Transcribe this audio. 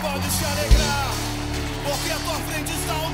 pode se alegrar, porque à tua frente está o